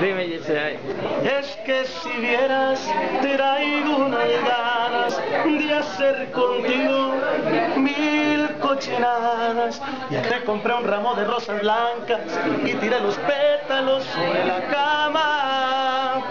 Dime, Giselle. Es que si vieras, te traigo unas ganas de hacer contigo mil cochinadas. Ya te compré un ramo de rosas blancas y tiré los pétalos sobre la cama.